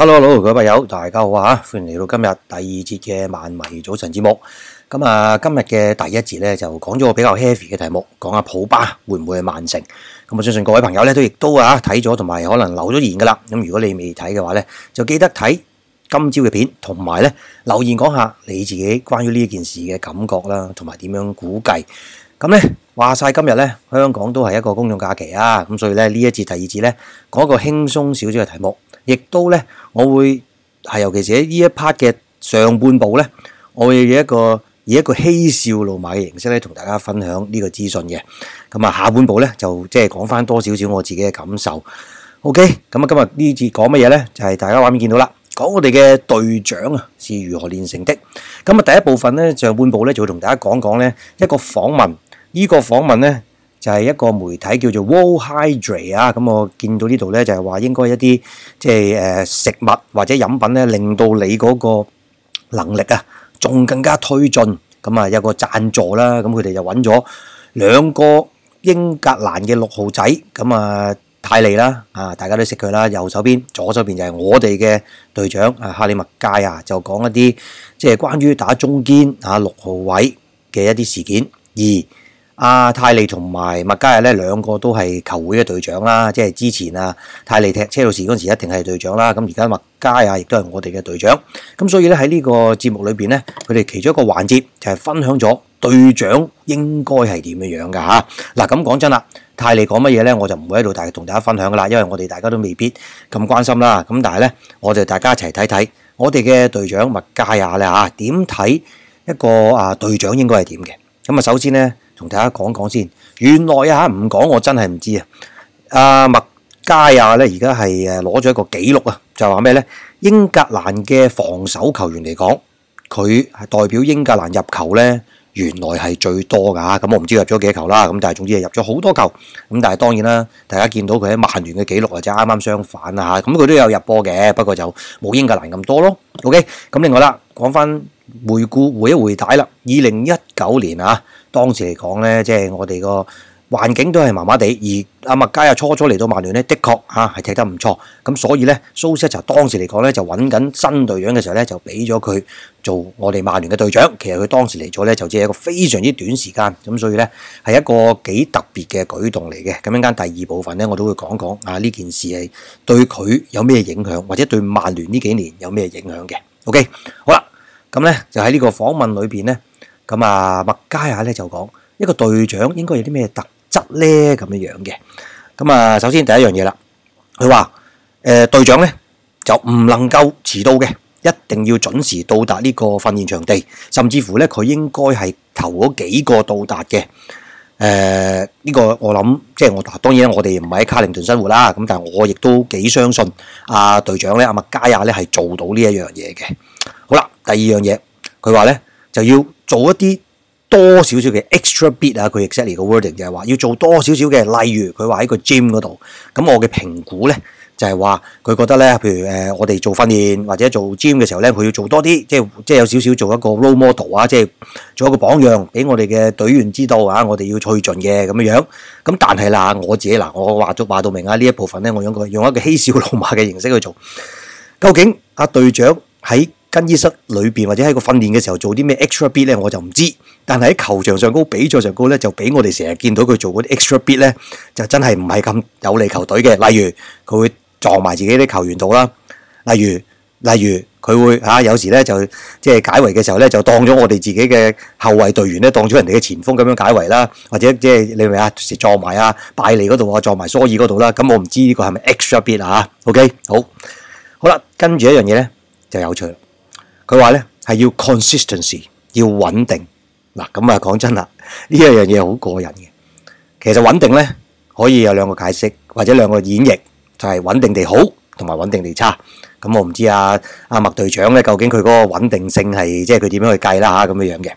Hello，Hello，各位朋友，大家好啊！歡迎嚟到今日第二節嘅萬迷早晨節目。咁啊，今日嘅第一節咧就講咗個比較 heavy 嘅題目，講下普巴會唔會係曼城。咁我相信各位朋友咧都亦都啊睇咗，同埋可能留咗言噶啦。咁如果你未睇嘅話咧，就記得睇今朝嘅片，同埋咧留言講下你自己關於呢件事嘅感覺啦，同埋點樣估計。咁咧話晒今日咧香港都係一個公眾假期啊，咁所以咧呢一節第二節咧講一個輕鬆少少嘅題目。亦都咧，我會係尤其是喺呢一 part 嘅上半部咧，我會以一個以一個嬉笑怒罵嘅形式咧，同大家分享呢個資訊嘅。咁啊，下半部咧就即係講翻多少少我自己嘅感受。OK，咁啊，今日呢次講乜嘢咧？就係大家畫面見到啦，講我哋嘅隊長啊是如何練成的。咁啊，第一部分咧上半部咧就會同大家講講咧一個訪問，呢個訪問咧。就係一個媒體叫做 World Hydrate 啊，咁我見到呢度咧就係話應該一啲即係誒食物或者飲品咧，令到你嗰個能力啊，仲更加推進。咁啊有個贊助啦，咁佢哋就揾咗兩個英格蘭嘅六號仔，咁啊泰利啦，啊大家都識佢啦，右手邊、左手邊就係我哋嘅隊長啊哈利麥佳啊，就講一啲即係關於打中堅啊六號位嘅一啲事件，而阿泰利同埋麥嘉日咧，兩個都係球會嘅隊長啦，即係之前啊泰利踢車路士嗰时一定係隊長啦。咁而家麥嘉啊，亦都係我哋嘅隊長。咁所以咧喺呢個節目裏邊咧，佢哋其中一個環節就係分享咗隊長應該係點樣樣㗎嚇。嗱咁講真啦，泰利講乜嘢咧，我就唔會喺度大同大家分享㗎啦，因為我哋大家都未必咁關心啦。咁但係咧，我哋大家一齊睇睇我哋嘅隊長麥嘉亞咧嚇點睇一個啊隊長應該係點嘅。咁啊，首先咧。同大家講講先，原來啊唔講我真係唔知啊。阿麥佳亞咧，而家係誒攞咗一個紀錄啊，就係話咩咧？英格蘭嘅防守球員嚟講，佢係代表英格蘭入球咧，原來係最多㗎。咁我唔知入咗幾多球啦。咁但係總之係入咗好多球。咁但係當然啦，大家見到佢喺曼聯嘅記錄或者啱啱相反啊嚇。咁佢都有入波嘅，不過就冇英格蘭咁多咯。OK，咁另外啦，講翻回顧回一回睇啦，二零一九年啊。當時嚟講咧，即係我哋個環境都係麻麻地，而阿麥佳啊初初嚟到曼聯咧，的確嚇係踢得唔錯。咁所以咧，蘇斯就當時嚟講咧就揾緊新隊長嘅時候咧，就俾咗佢做我哋曼聯嘅隊長。其實佢當時嚟咗咧，就只係一個非常之短時間。咁所以咧係一個幾特別嘅舉動嚟嘅。咁一陣間第二部分咧，我都會講講啊呢件事係對佢有咩影響，或者對曼聯呢幾年有咩影響嘅。OK，好啦，咁咧就喺呢個訪問裏邊咧。咁啊，麥佳亞咧就講一個隊長應該有啲咩特質咧咁樣樣嘅。咁啊，首先第一樣嘢啦，佢話誒隊長咧就唔能夠遲到嘅，一定要準時到達呢個訓練場地，甚至乎咧佢應該係頭嗰幾個到達嘅。誒呢個我諗即系我當然我哋唔係喺卡靈頓生活啦，咁但係我亦都幾相信阿隊長咧阿麥加亞咧係做到呢一樣嘢嘅。好啦，第二樣嘢佢話咧就要。做一啲多少少嘅 extra bit 啊，佢 exactly 個 wording 就係話要做多少少嘅，例如佢話喺個 gym 嗰度，咁我嘅評估咧就係話佢覺得咧，譬如誒我哋做訓練或者做 gym 嘅時候咧，佢要做多啲，即係即係有少少做一個 role model 啊，即係做一個榜樣俾我哋嘅隊員知道啊，我哋要去盡嘅咁樣樣。咁但係啦，我自己嗱，我話咗話到明啊，呢一部分咧，我用個用一個嬉笑怒罵嘅形式去做。究竟阿隊長喺更衣室裏邊或者喺個訓練嘅時候做啲咩 extra bit 咧，我就唔知。但係喺球場上高比賽上高咧，就俾我哋成日見到佢做嗰啲 extra bit 咧，就真係唔係咁有利球隊嘅。例如佢會撞埋自己啲球員度啦，例如例如佢會嚇、有時咧就即係解圍嘅時候咧，就當咗我哋自己嘅後衞隊員咧，當咗人哋嘅前鋒咁樣解圍啦，或者即係你明啊？時撞埋啊拜利嗰度啊，撞埋蘇爾嗰度啦。咁我唔知呢個係咪 extra bit 啊？OK，好，好啦，跟住一樣嘢咧就有趣。佢話咧係要 consistency，要穩定。嗱咁啊，講真啦，呢一樣嘢好過癮嘅。其實穩定咧可以有兩個解釋，或者兩個演繹，就係穩定地好同埋穩定地差。咁我唔知阿阿麥隊長咧，究竟佢嗰個穩定性係即係佢點樣去計啦嚇咁樣樣嘅。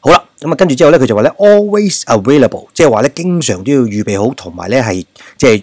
好啦，咁啊跟住之後咧，佢就話咧 always available，即係話咧經常都要預備好，同埋咧係即係。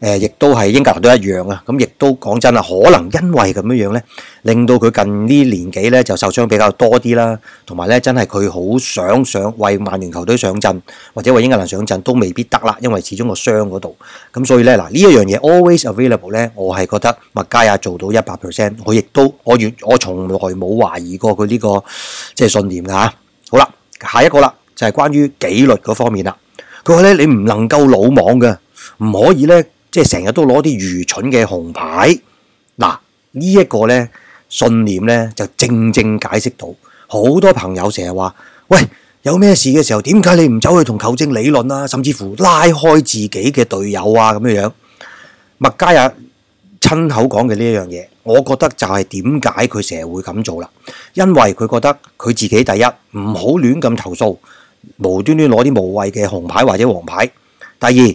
誒，亦都係英格蘭都一樣啊！咁亦都講真啊，可能因為咁樣樣咧，令到佢近呢年紀咧就受傷比較多啲啦，同埋咧真係佢好想上為曼聯球隊上陣，或者為英格蘭上陣都未必得啦，因為始終個傷嗰度。咁所以咧嗱，呢一樣嘢 always available 咧，我係覺得麥加亞做到一百 percent，我亦都我越我從來冇懷疑過佢呢個即係信念㗎嚇。好啦，下一個啦，就係關於紀律嗰方面啦。佢話咧，你唔能夠魯莽嘅，唔可以咧。即係成日都攞啲愚蠢嘅紅牌，嗱呢一個咧信念咧就正正解釋到好多朋友成日話：喂，有咩事嘅時候，點解你唔走去同球證理論啊？甚至乎拉開自己嘅隊友啊咁樣樣。麥加亞親口講嘅呢一樣嘢，我覺得就係點解佢成日會咁做啦。因為佢覺得佢自己第一唔好亂咁投訴，無端端攞啲無謂嘅紅牌或者黃牌。第二。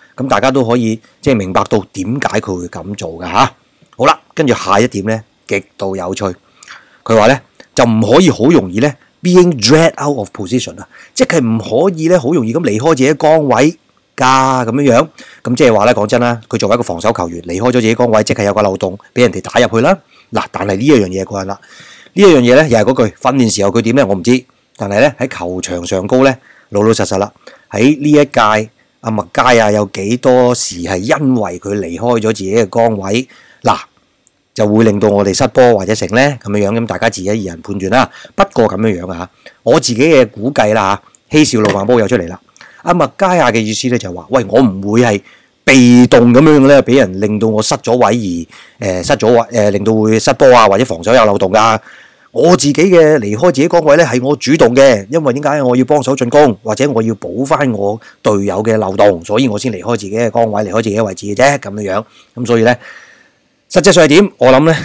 咁大家都可以即係明白到點解佢會咁做嘅吓。好啦，跟住下一點咧，極度有趣。佢話咧就唔可以好容易咧 being dragged out of position 啊，即係唔可以咧好容易咁離開自己崗位㗎咁樣樣。咁即係話咧講真啦，佢作為一個防守球員離開咗自己崗位，即係有個漏洞俾人哋打入去啦。嗱，但係呢一樣嘢過人啦，呢一樣嘢咧又係嗰句訓練時候佢點咧我唔知，但係咧喺球場上高咧老老實實啦，喺呢一屆。阿麥佳啊，有幾多時係因為佢離開咗自己嘅崗位，嗱就會令到我哋失波或者成呢？咁樣樣，咁大家自己二人判斷啦。不過咁樣樣啊，我自己嘅估計啦嚇，嬉笑怒罵波又出嚟啦。阿麥佳亞嘅意思咧就係話：喂，我唔會係被動咁樣咧，俾人令到我失咗位而誒失咗位，令到會失波啊，或者防守有漏洞噶。我自己嘅離開自己崗位咧，係我主動嘅，因為點解我要幫手進攻，或者我要補翻我隊友嘅漏洞，所以我先離開自己嘅崗位，離開自己嘅位置嘅啫，咁樣樣。咁所以咧，實際上係點？我諗咧，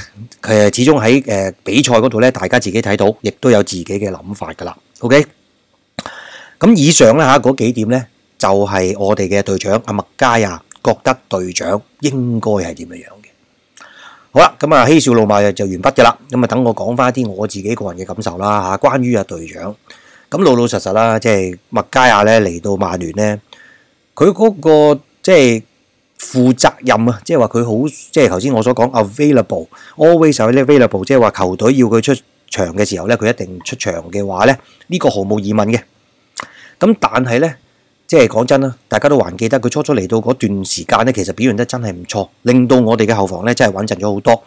佢始終喺诶比賽嗰度咧，大家自己睇到，亦都有自己嘅諗法噶啦。OK，咁以上咧吓嗰幾點咧，就係我哋嘅隊長阿麥佳亞覺得隊長應該係點樣樣。好啦，咁啊，嬉笑怒罵就完毕嘅啦。咁啊，等我講翻一啲我自己個人嘅感受啦嚇。關於阿隊長，咁老老實實啦，即係麥佳亞咧嚟到曼聯咧，佢嗰個即係負責任啊，即係話佢好，即係頭先我所講 available，always available，即係話球隊要佢出場嘅時候咧，佢一定出場嘅話咧，呢個毫無疑問嘅。咁但係咧。即係講真啦，大家都還記得佢初初嚟到嗰段時間咧，其實表現得真係唔錯，令到我哋嘅後防咧真係穩陣咗好多。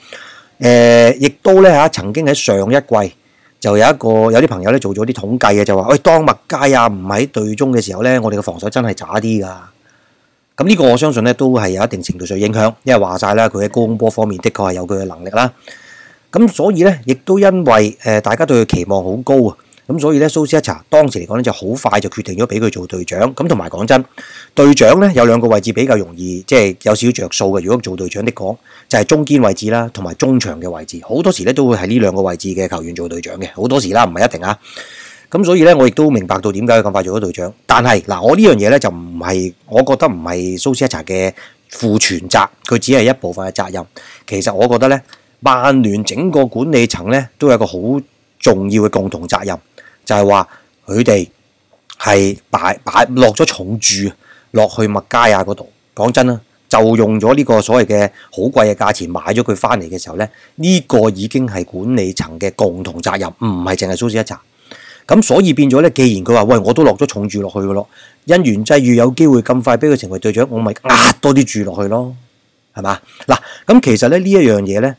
诶、亦都咧吓曾經喺上一季就有一個有啲朋友咧做咗啲統計嘅，就話：喂，當麥佳亞唔喺隊中嘅時候咧，我哋嘅防守真係渣啲㗎。咁呢個我相信咧都係有一定程度上影響，因為話晒啦，佢喺高空波方面的確係有佢嘅能力啦。咁所以咧，亦都因為誒大家對佢期望好高啊。咁所以咧，蘇斯一查當時嚟講咧，就好快就決定咗俾佢做隊長。咁同埋講真，隊長咧有兩個位置比較容易，即係有少少着數嘅。如果做隊長的講，就係中堅位置啦，同埋中場嘅位置。好多時咧都會係呢兩個位置嘅球員做隊長嘅。好多時啦，唔係一定啊。咁所以咧，我亦都明白到點解佢咁快做咗隊長。但係嗱，我呢樣嘢咧就唔係，我覺得唔係蘇斯一查嘅負全責，佢只係一部分嘅責任。其實我覺得咧，曼聯整個管理層咧都有一個好重要嘅共同責任。就係話佢哋係擺擺落咗重注落去麥佳亞嗰度。講真啦，就用咗呢個所謂嘅好貴嘅價錢買咗佢翻嚟嘅時候咧，呢個已經係管理層嘅共同責任，唔係淨係蘇斯一查。咁所以變咗咧，既然佢話喂，我都落咗重注落去嘅咯，因緣際遇有機會咁快俾佢成為隊長，我咪壓多啲注落去咯，係嘛？嗱，咁其實咧呢一樣嘢咧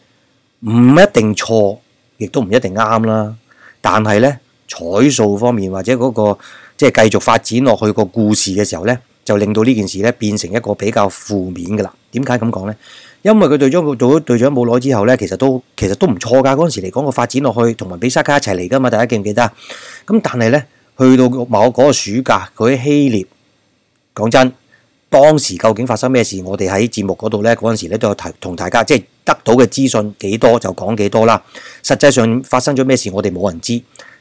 唔一定錯，亦都唔一定啱啦。但係咧。彩數方面或者嗰個即係繼續發展落去個故事嘅時候咧，就令到呢件事咧變成一個比較負面嘅啦。點解咁講咧？因為佢隊長做咗隊長冇耐之後咧，其實都其實都唔錯㗎。嗰陣時嚟講個發展落去，同埋比沙卡一齊嚟㗎嘛，大家記唔記得啊？咁但係咧，去到某嗰個暑假，佢喺希臘講真，當時究竟發生咩事？我哋喺節目嗰度咧，嗰陣時咧都有提同大家，即係得到嘅資訊幾多就講幾多啦。實際上發生咗咩事，我哋冇人知。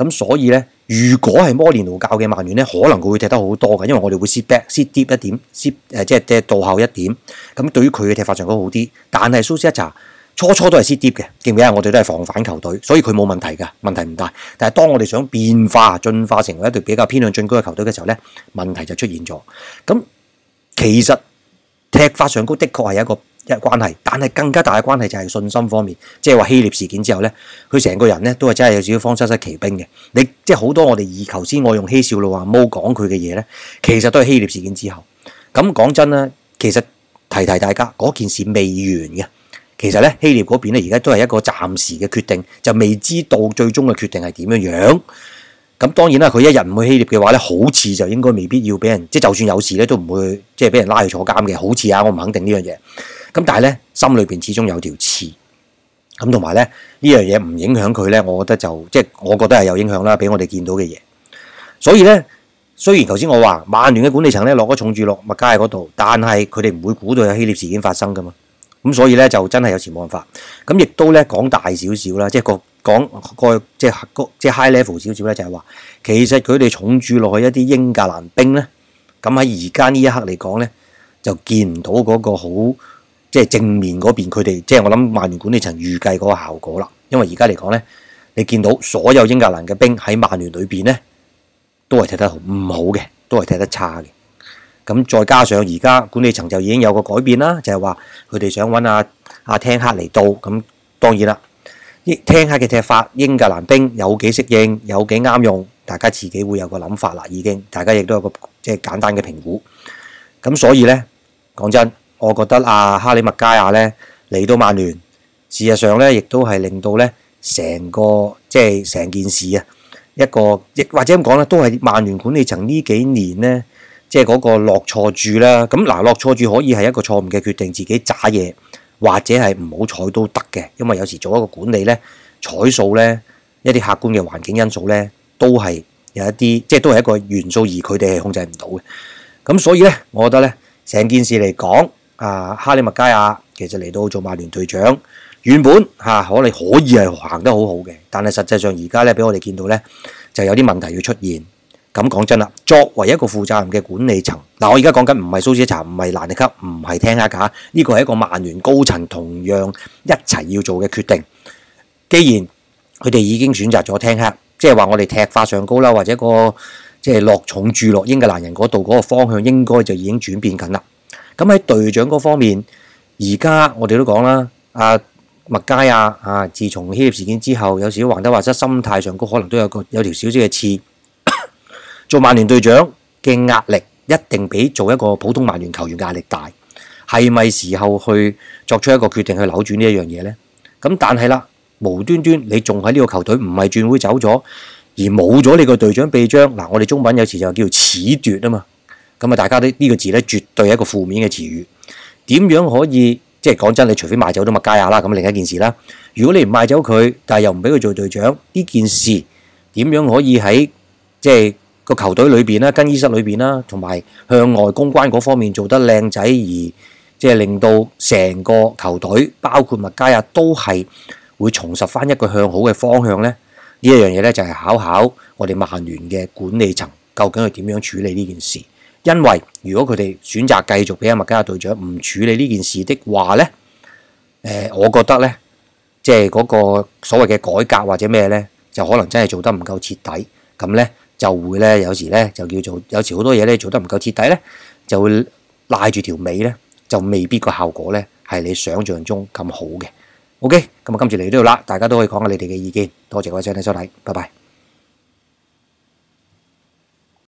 咁所以咧，如果係摩連奴教嘅曼聯咧，可能佢會踢得好多嘅，因為我哋會 sit back、sit deep 一點、sit 誒即係即係倒後一點。咁對於佢嘅踢法上高好啲。但係蘇斯一查初初都係 sit deep 嘅，記唔記得？我哋都係防反球隊，所以佢冇問題嘅，問題唔大。但係當我哋想變化、進化成為一隊比較偏向進攻嘅球隊嘅時候咧，問題就出現咗。咁其實踢法上高的確係一個一關係，但係更加大嘅關係就係信心方面，即係話希臘事件之後咧，佢成個人咧都係真係有少少方失失奇兵嘅。你即係好多我哋以求先我用希少路話毛講佢嘅嘢咧，其實都係希臘事件之後。咁講真啦，其實提提大家嗰件事未完嘅。其實咧希臘嗰邊咧而家都係一個暫時嘅決定，就未知道最終嘅決定係點樣樣。咁當然啦，佢一日唔去希臘嘅話咧，好似就應該未必要俾人，即係就算有事咧都唔會即係俾人拉去坐監嘅。好似啊，我唔肯定呢樣嘢。咁但係咧，心裏邊始終有條刺。咁同埋咧，呢樣嘢唔影響佢咧，我覺得就即係我覺得係有影響啦，俾我哋見到嘅嘢。所以咧，雖然頭先我話曼聯嘅管理層咧落咗重注落麥佳嗰度，但係佢哋唔會估到有希臘事件發生噶嘛。咁所以咧就真係有時冇辦法。咁亦都咧講大少少啦，即係個。講個即係即係 high level 少少咧，就係話其實佢哋重注落去一啲英格蘭兵咧，咁喺而家呢一刻嚟講咧，就見唔到嗰個好即係正面嗰邊，佢哋即係我諗曼聯管理層預計嗰個效果啦。因為而家嚟講咧，你見到所有英格蘭嘅兵喺曼聯裏邊咧，都係踢得唔好嘅，都係踢得差嘅。咁再加上而家管理層就已經有個改變啦，就係話佢哋想揾阿阿聽克嚟到，咁當然啦。聽下嘅踢法，英格蘭兵有幾適應，有幾啱用，大家自己會有個諗法啦。已經，大家亦都有個即係簡單嘅評估。咁所以呢，講真，我覺得阿哈利麥加亞呢嚟到曼聯，事實上呢亦都係令到呢成個即係成件事啊，一個亦或者咁講咧，都係曼聯管理層呢幾年呢，即係嗰個落錯注啦。咁嗱，落錯注可以係一個錯誤嘅決定，自己渣嘢。或者係唔好彩都得嘅，因為有時做一個管理咧，彩數咧，一啲客觀嘅環境因素咧，都係有一啲，即係都係一個元素，而佢哋係控制唔到嘅。咁所以咧，我覺得咧，成件事嚟講，啊，哈利麥加亞其實嚟到做曼聯隊長，原本吓可能可以係行得好好嘅，但係實際上而家咧，俾我哋見到咧，就有啲問題要出現。咁講真啦，作為一個負責任嘅管理層，嗱，我而家講緊唔係蘇斯查，唔係蘭尼克，唔係聽下㗎，呢個係一個曼聯高層同樣一齊要做嘅決定。既然佢哋已經選擇咗聽下，即係話我哋踢法上高啦，或者個即係落重注落英格兰人嗰度嗰個方向，應該就已經轉變緊啦。咁喺隊長嗰方面，而家我哋都講啦，阿麥佳亞啊，自從希臘事件之後，有少少患得患失，心態上高可能都有个有條少少嘅刺。做曼聯隊長嘅壓力一定比做一個普通曼聯球員壓力大，係咪時候去作出一個決定去扭轉呢一樣嘢呢？咁但係啦，無端端你仲喺呢個球隊，唔係轉會走咗，而冇咗你個隊長臂章嗱，我哋中文有時就叫褫奪啊嘛。咁啊，大家都呢個字咧，絕對係一個負面嘅詞語。點樣可以即係講真？你除非賣走咗麥佳亞啦，咁另一件事啦。如果你唔賣走佢，但係又唔俾佢做隊長，呢件事點樣可以喺即係？個球隊裏邊啦，更衣室裏邊啦，同埋向外公關嗰方面做得靚仔，而即係令到成個球隊，包括麥佳亞，都係會重拾翻一個向好嘅方向咧。呢一樣嘢咧就係考考我哋曼聯嘅管理層，究竟係點樣處理呢件事？因為如果佢哋選擇繼續俾阿麥加亞隊長唔處理呢件事的話咧，誒，我覺得咧，即係嗰個所謂嘅改革或者咩咧，就可能真係做得唔夠徹底，咁咧。就會咧，有時咧就叫做有時好多嘢咧做得唔夠徹底咧，就會賴住條尾咧，就未必個效果咧係你想象中咁好嘅。OK，咁啊今次嚟到呢度啦，大家都可以講下你哋嘅意見。多謝各位收睇收睇，拜拜。